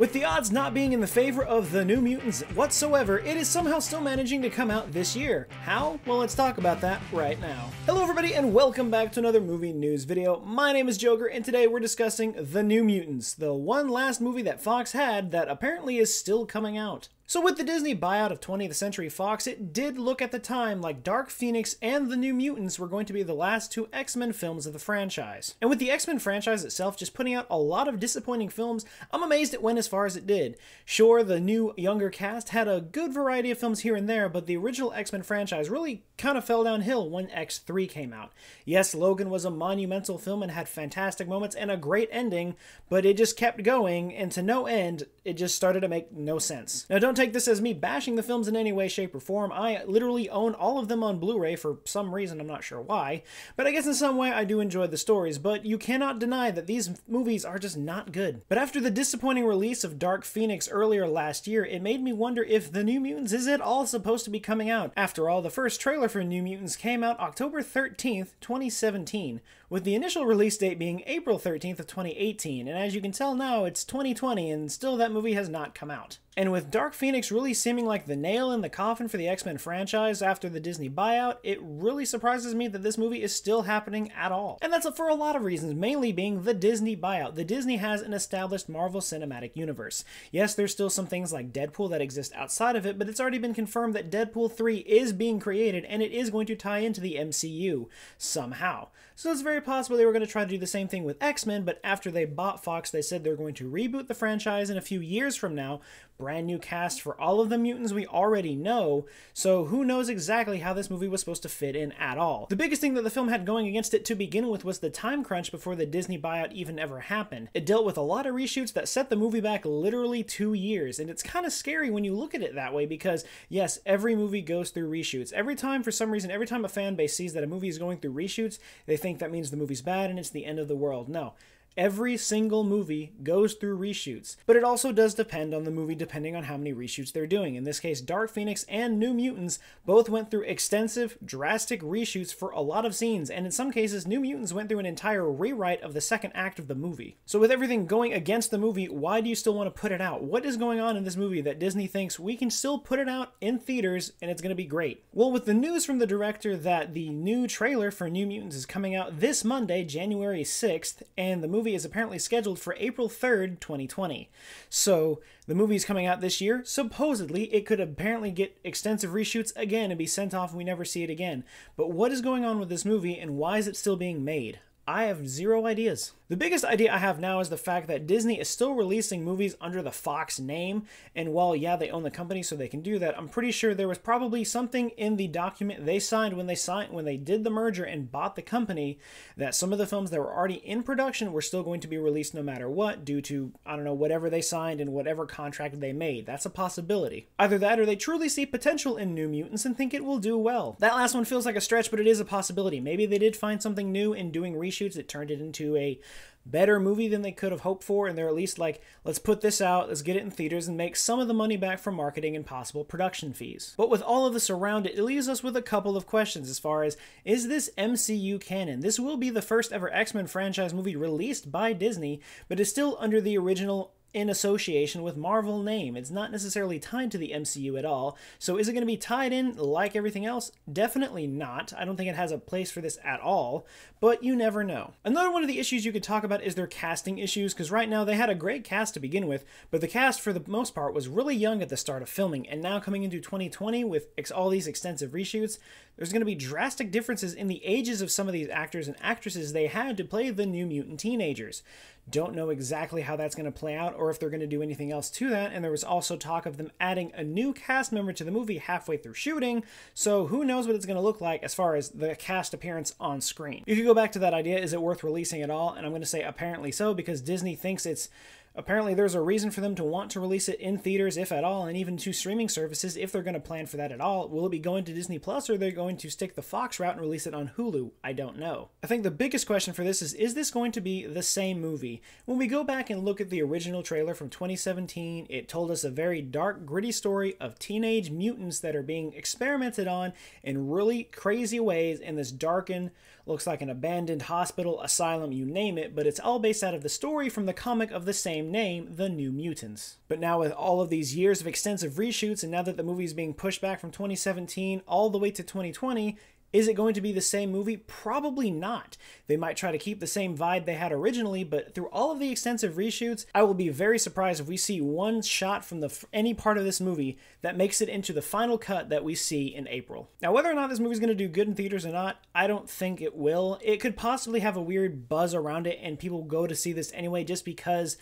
With the odds not being in the favor of the New Mutants whatsoever, it is somehow still managing to come out this year. How? Well, let's talk about that right now. Hello everybody and welcome back to another movie news video. My name is Joker and today we're discussing The New Mutants, the one last movie that Fox had that apparently is still coming out. So with the Disney buyout of 20th Century Fox, it did look at the time like Dark Phoenix and The New Mutants were going to be the last two X-Men films of the franchise. And with the X-Men franchise itself just putting out a lot of disappointing films, I'm amazed it went as far as it did. Sure, the new younger cast had a good variety of films here and there, but the original X-Men franchise really kind of fell downhill when X3 came out. Yes, Logan was a monumental film and had fantastic moments and a great ending, but it just kept going, and to no end, it just started to make no sense. Now don't take this as me bashing the films in any way, shape, or form. I literally own all of them on Blu-ray for some reason, I'm not sure why, but I guess in some way I do enjoy the stories, but you cannot deny that these movies are just not good. But after the disappointing release of Dark Phoenix earlier last year, it made me wonder if The New Mutants is at all supposed to be coming out. After all, the first trailer for New Mutants came out October 13th, 2017, with the initial release date being April 13th of 2018, and as you can tell now, it's 2020 and still that movie has not come out. And with Dark Phoenix really seeming like the nail in the coffin for the X-Men franchise after the Disney buyout, it really surprises me that this movie is still happening at all. And that's for a lot of reasons, mainly being the Disney buyout. The Disney has an established Marvel Cinematic Universe. Yes, there's still some things like Deadpool that exist outside of it, but it's already been confirmed that Deadpool 3 is being created and it is going to tie into the MCU somehow. So it's very possible they were going to try to do the same thing with X-Men, but after they bought Fox, they said they're going to reboot the franchise in a few years from now, brand new cast for all of the mutants we already know, so who knows exactly how this movie was supposed to fit in at all. The biggest thing that the film had going against it to begin with was the time crunch before the Disney buyout even ever happened. It dealt with a lot of reshoots that set the movie back literally two years, and it's kind of scary when you look at it that way because, yes, every movie goes through reshoots. Every time, for some reason, every time a fan base sees that a movie is going through reshoots, they think that means the movie's bad and it's the end of the world. No. Every single movie goes through reshoots, but it also does depend on the movie depending on how many reshoots they're doing. In this case, Dark Phoenix and New Mutants both went through extensive, drastic reshoots for a lot of scenes, and in some cases, New Mutants went through an entire rewrite of the second act of the movie. So with everything going against the movie, why do you still want to put it out? What is going on in this movie that Disney thinks we can still put it out in theaters and it's going to be great? Well, with the news from the director that the new trailer for New Mutants is coming out this Monday, January 6th, and the movie movie is apparently scheduled for April 3rd, 2020. So the movie is coming out this year. Supposedly, it could apparently get extensive reshoots again and be sent off and we never see it again. But what is going on with this movie and why is it still being made? I have zero ideas. The biggest idea I have now is the fact that Disney is still releasing movies under the Fox name, and while, yeah, they own the company so they can do that, I'm pretty sure there was probably something in the document they signed when they signed when they did the merger and bought the company that some of the films that were already in production were still going to be released no matter what due to, I don't know, whatever they signed and whatever contract they made. That's a possibility. Either that or they truly see potential in New Mutants and think it will do well. That last one feels like a stretch, but it is a possibility. Maybe they did find something new in doing reshoots. It turned it into a better movie than they could have hoped for, and they're at least like, let's put this out, let's get it in theaters, and make some of the money back from marketing and possible production fees. But with all of this around it, it leaves us with a couple of questions as far as is this MCU canon? This will be the first ever X Men franchise movie released by Disney, but is still under the original in association with Marvel name. It's not necessarily tied to the MCU at all. So is it going to be tied in like everything else? Definitely not. I don't think it has a place for this at all, but you never know. Another one of the issues you could talk about is their casting issues because right now they had a great cast to begin with, but the cast for the most part was really young at the start of filming and now coming into 2020 with all these extensive reshoots, there's going to be drastic differences in the ages of some of these actors and actresses they had to play the New Mutant teenagers. Don't know exactly how that's going to play out or if they're going to do anything else to that. And there was also talk of them adding a new cast member to the movie halfway through shooting. So who knows what it's going to look like as far as the cast appearance on screen. If you go back to that idea is it worth releasing at all? And I'm going to say apparently so because Disney thinks it's Apparently, there's a reason for them to want to release it in theaters, if at all, and even to streaming services, if they're going to plan for that at all. Will it be going to Disney Plus, or they're they going to stick the Fox route and release it on Hulu? I don't know. I think the biggest question for this is Is this going to be the same movie? When we go back and look at the original trailer from 2017, it told us a very dark, gritty story of teenage mutants that are being experimented on in really crazy ways in this darkened, looks like an abandoned hospital, asylum, you name it, but it's all based out of the story from the comic of the same same name, The New Mutants. But now, with all of these years of extensive reshoots, and now that the movie is being pushed back from 2017 all the way to 2020, is it going to be the same movie? Probably not. They might try to keep the same vibe they had originally, but through all of the extensive reshoots, I will be very surprised if we see one shot from the any part of this movie that makes it into the final cut that we see in April. Now, whether or not this movie is going to do good in theaters or not, I don't think it will. It could possibly have a weird buzz around it, and people go to see this anyway just because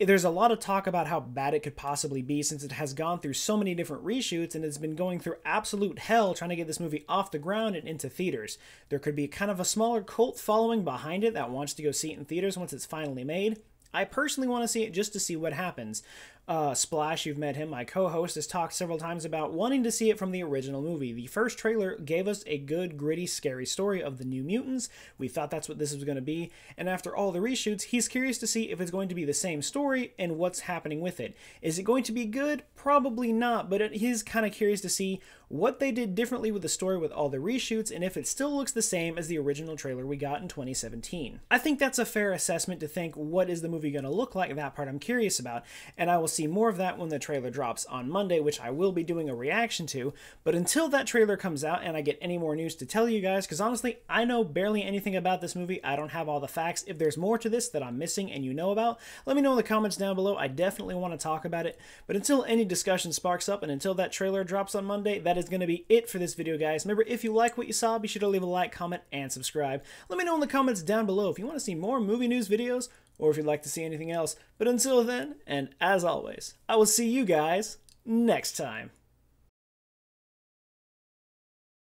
there's a lot of talk about how bad it could possibly be since it has gone through so many different reshoots and it's been going through absolute hell trying to get this movie off the ground and into theaters. There could be kind of a smaller cult following behind it that wants to go see it in theaters once it's finally made. I personally want to see it just to see what happens. Uh, Splash, you've met him, my co host, has talked several times about wanting to see it from the original movie. The first trailer gave us a good, gritty, scary story of the New Mutants. We thought that's what this was going to be, and after all the reshoots, he's curious to see if it's going to be the same story and what's happening with it. Is it going to be good? Probably not, but he's kind of curious to see what they did differently with the story with all the reshoots and if it still looks the same as the original trailer we got in 2017. I think that's a fair assessment to think what is the movie going to look like, that part I'm curious about, and I will see more of that when the trailer drops on Monday, which I will be doing a reaction to. But until that trailer comes out and I get any more news to tell you guys, because honestly, I know barely anything about this movie. I don't have all the facts. If there's more to this that I'm missing and you know about, let me know in the comments down below. I definitely want to talk about it. But until any discussion sparks up and until that trailer drops on Monday, that is going to be it for this video, guys. Remember, if you like what you saw, be sure to leave a like, comment, and subscribe. Let me know in the comments down below if you want to see more movie news videos or if you'd like to see anything else. But until then, and as always, I will see you guys next time.